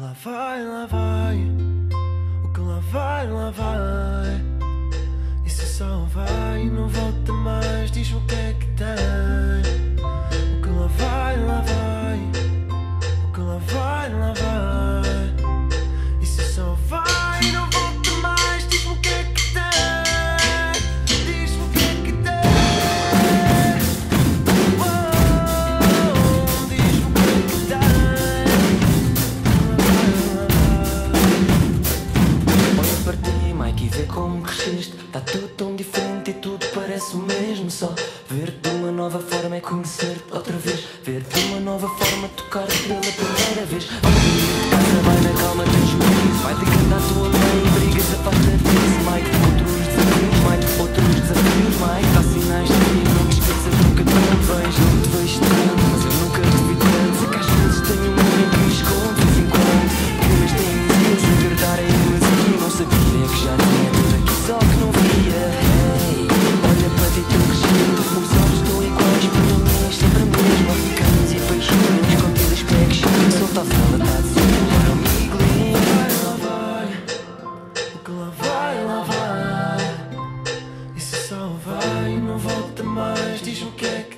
lá vai, lá vai. O que lá vai, lá vai. E se só vai não volta mais, Tudo tão diferente e tudo parece o mesmo Só ver de uma nova forma é conhecer-te outra vez ver de uma nova forma, tocar-te pela primeira vez Passa bem na calma, tens juízo Vai-te cantar tudo só vai, não volta mais, diz-me o que é que